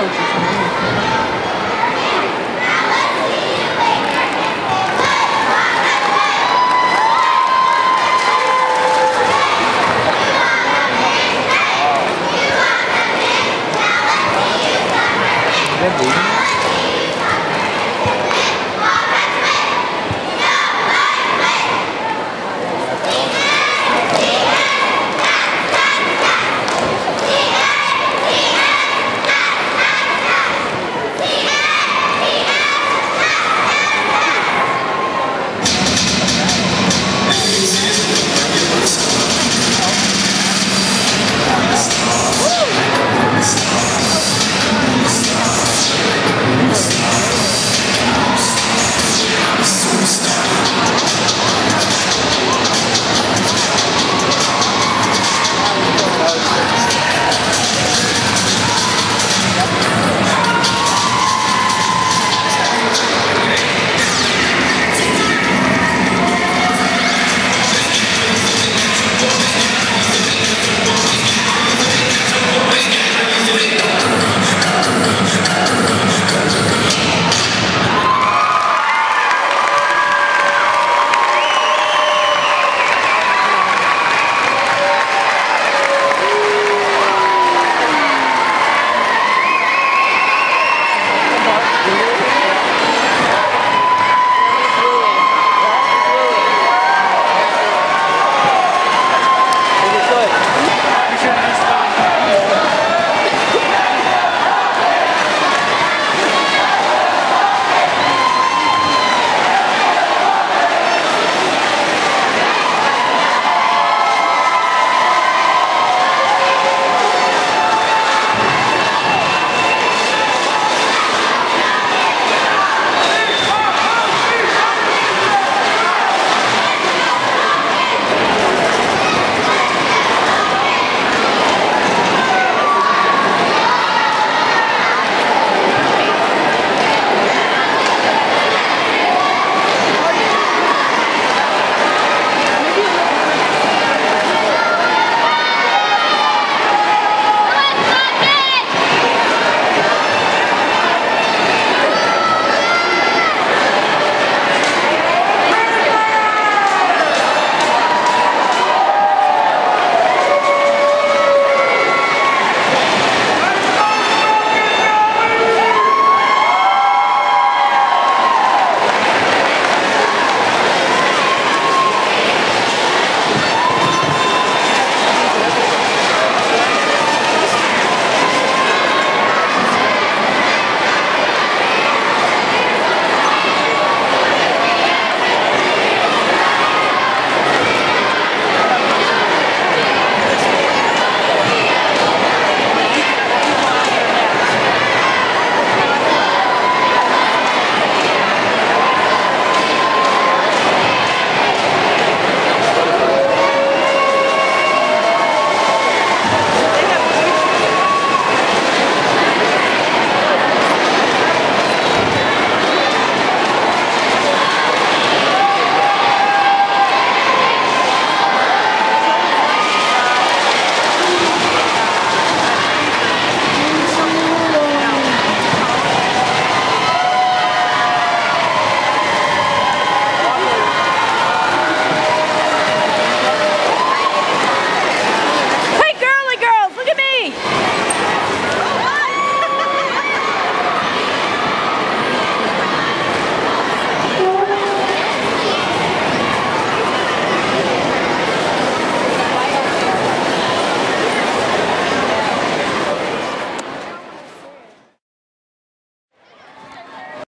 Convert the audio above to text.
coaches.